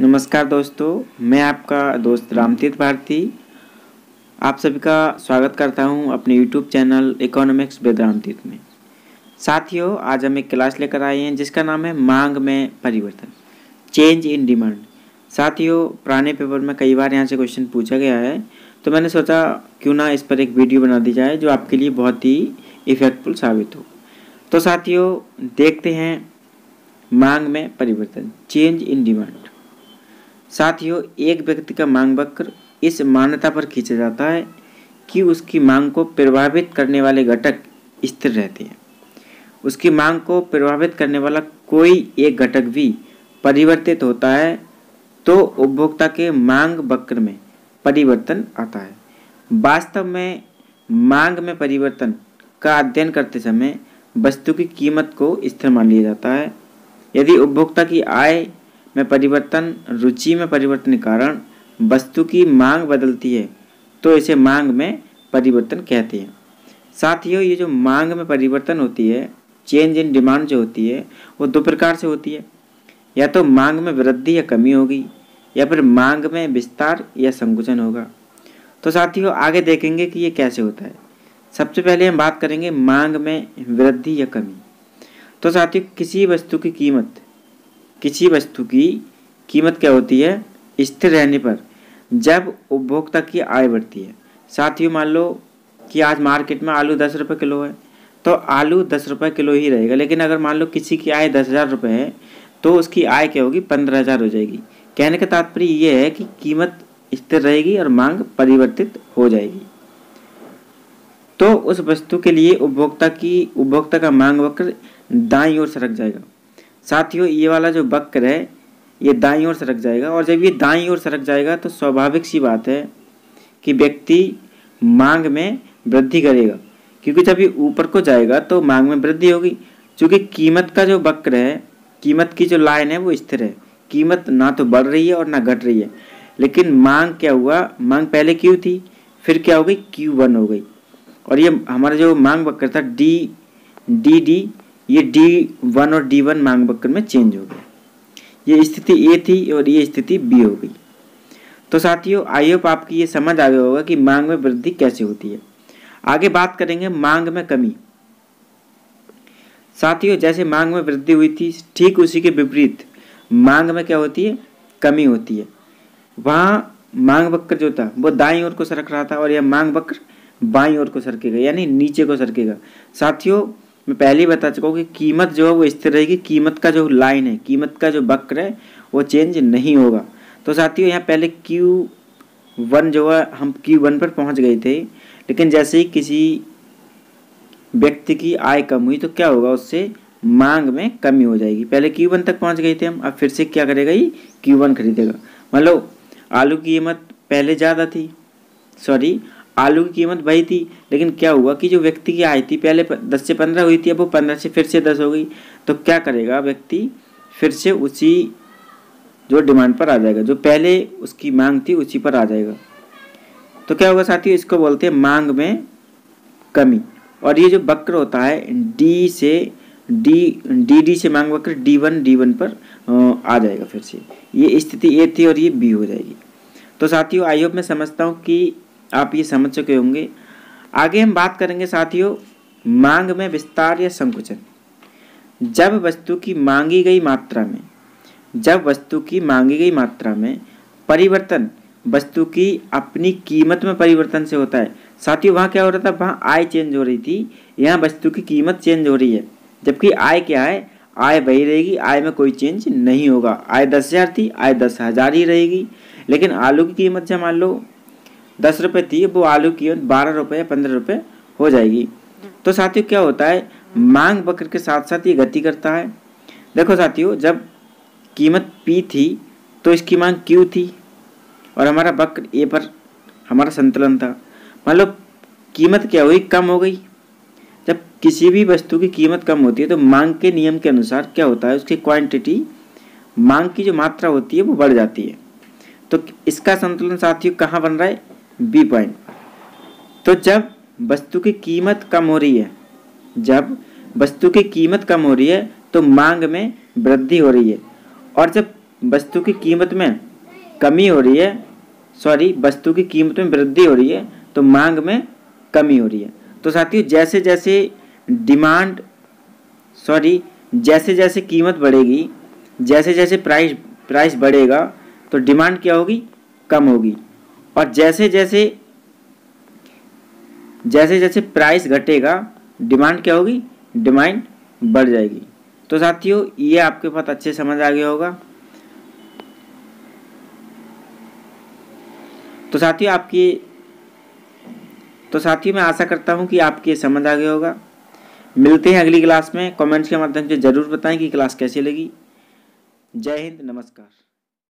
नमस्कार दोस्तों, मैं आपका दोस्त रामतीर्थ भारती। आप सभी का स्वागत करता हूँ अपने YouTube channel economics with Ramtirth में। साथियों, आज हम एक क्लास लेकर आए हैं जिसका नाम है मांग में परिवर्तन चेंज इन डिमांड साथियों, पुराने पेपर में कई बार यहाँ से क्वेश्चन पूछा गया है तो मैंने सोचा क्यों ना इस पर एक वीडियो बना दी जाए जो आपके लिए बहुत ही इफेक्टफुल साबित हो। तो साथियों, देखते हैं मांग में परिवर्तन चेंज इन डिमांड साथियों, एक व्यक्ति का मांग वक्र इस मान्यता पर खींचा जाता है कि उसकी मांग को प्रभावित करने वाले घटक स्थिर रहते हैं। उसकी मांग को प्रभावित करने वाला कोई एक घटक भी परिवर्तित होता है तो उपभोक्ता के मांग वक्र में परिवर्तन आता है। वास्तव में मांग में परिवर्तन का अध्ययन करते समय वस्तु की कीमत को स्थिर मान लिया जाता है। यदि उपभोक्ता की आय में परिवर्तन, रुचि में परिवर्तन के कारण वस्तु की मांग बदलती है तो इसे मांग में परिवर्तन कहते हैं। साथियों, ये जो मांग में परिवर्तन होती है चेंज इन डिमांड जो होती है, वो दो प्रकार से होती है। या तो मांग में वृद्धि या कमी होगी, या फिर मांग में विस्तार या संकुचन होगा। तो साथियों, आगे देखेंगे कि ये कैसे होता है। सबसे पहले हम बात करेंगे मांग में वृद्धि या कमी। तो साथियों, किसी वस्तु की कीमत किसी वस्तु की कीमत क्या होती है? स्थिर रहने पर, जब उपभोक्ता की आय बढ़ती है। साथियों, मान लो कि आज मार्केट में आलू दस रुपये किलो है तो आलू दस रुपये किलो ही रहेगा। लेकिन अगर मान लो किसी की आय दस हज़ार रुपये है तो उसकी आय क्या होगी? पंद्रह हज़ार हो जाएगी। कहने का तात्पर्य ये है कि कीमत स्थिर रहेगी और मांग परिवर्तित हो जाएगी। तो उस वस्तु के लिए उपभोक्ता की, उपभोक्ता का मांग वक्र दाई ओर सरक जाएगा। साथियों, ये वाला जो वक्र है, ये दाई ओर सरक जाएगा और जब ये दाई ओर सरक जाएगा तो स्वाभाविक सी बात है कि व्यक्ति मांग में वृद्धि करेगा। क्योंकि जब ये ऊपर को जाएगा तो मांग में वृद्धि होगी। क्योंकि कीमत का जो वक्र है, कीमत की जो लाइन है, वो स्थिर है। कीमत ना तो बढ़ रही है और ना घट रही है। लेकिन मांग क्या हुआ? मांग पहले क्यू थी, फिर क्या हो गई? क्यू वन हो गई। और ये हमारा जो मांग वक्र था डी डी डी ये डी वन और डी वन मांग वक्र में चेंज हो गया। ये स्थिति ए थी और ये स्थिति बी हो गई। तो साथियों आई होप आपकी ये समझ आ गया होगा कि मांग में वृद्धि कैसे होती है। आगे बात करेंगे मांग में कमी। साथियों, जैसे मांग में वृद्धि हुई थी, ठीक उसी के विपरीत मांग में क्या होती है? कमी होती है। वहाँ मांग वक्र जो था, वो दाई ओर को सरक रहा था और यह मांग वक्र बाई ओर को सरकेगा, यानी नीचे को सरकेगा। साथियों मैं पहले ही बता चुका हूँ कि कीमत जो है वो स्थिर रहेगी। कीमत का जो लाइन है, कीमत का जो वक्र है, वो चेंज नहीं होगा। तो साथियों, यहाँ पहले क्यू वन जो है, हम क्यू वन पर पहुँच गए थे। लेकिन जैसे ही किसी व्यक्ति की आय कम हुई तो क्या होगा? उससे मांग में कमी हो जाएगी। पहले क्यू वन तक पहुँच गए थे हम, अब फिर से क्या करेगा ये? क्यू वन खरीदेगा। मान लो आलू की कीमत पहले ज़्यादा थी। सॉरी आलू की कीमत वही थी। लेकिन क्या हुआ कि जो व्यक्ति की आय थी, पहले दस से पंद्रह हुई थी, अब वो पंद्रह से फिर से दस हो गई। तो क्या करेगा व्यक्ति? फिर से उसी जो डिमांड पर आ जाएगा, जो पहले उसकी मांग थी, उसी पर आ जाएगा। तो क्या होगा साथियों, इसको बोलते हैं मांग में कमी। और ये जो वक्र होता है डी से डी डी डी से मांग वक्र डी वन डी वन पर आ जाएगा फिर से। ये स्थिति ए थी और ये बी हो जाएगी। तो साथियों आई होप मैं समझता हूँ कि आप ये समझ चुके होंगे। आगे हम बात करेंगे साथियों, मांग में विस्तार या संकुचन। जब वस्तु की मांगी गई मात्रा में, जब वस्तु की मांगी गई मात्रा में परिवर्तन, वस्तु की अपनी कीमत में परिवर्तन से होता है। साथियों, वहाँ क्या हो रहा था? वहाँ आय चेंज हो रही थी। यहाँ वस्तु की कीमत चेंज हो रही है। जबकि आय क्या है? आय वही रहेगी। आय में कोई चेंज नहीं होगा। आय दस हज़ार थी, आय दस हज़ार ही रहेगी। लेकिन आलू की कीमत से मान लो दस रुपये थी वो आलू की बारह रुपये या पंद्रह रुपये हो जाएगी। तो साथियों, क्या होता है? मांग वक्र के साथ साथ ये गति करता है। देखो साथियों, जब कीमत पी थी तो इसकी मांग क्यू थी। और हमारा वक्र ए पर हमारा संतुलन था। मान लो, कीमत क्या हुई? कम हो गई। जब किसी भी वस्तु की कीमत कम होती है तो मांग के नियम के अनुसार क्या होता है? उसकी क्वांटिटी मांग की जो मात्रा होती है, वो बढ़ जाती है। तो इसका संतुलन साथियों कहाँ बन रहा है? B point. तो जब वस्तु की कीमत कम हो रही है, जब वस्तु की कीमत कम हो रही है तो मांग में वृद्धि हो रही है। और जब वस्तु की कीमत में कमी हो रही है सॉरी वस्तु की कीमत में वृद्धि हो रही है तो मांग में कमी हो रही है। तो साथियों जैसे जैसे डिमांड सॉरी जैसे जैसे कीमत बढ़ेगी जैसे जैसे प्राइस प्राइस बढ़ेगा तो डिमांड क्या होगी? कम होगी। और जैसे जैसे जैसे जैसे प्राइस घटेगा डिमांड क्या होगी? डिमांड बढ़ जाएगी। तो साथियों, ये आपके पास अच्छे समझ आ गया होगा। तो साथियों, आपकी तो साथियों, मैं आशा करता हूँ कि आपकी समझ आ गया होगा। मिलते हैं अगली क्लास में। कमेंट्स के माध्यम से ज़रूर बताएँ कि क्लास कैसी लगी। जय हिंद, नमस्कार।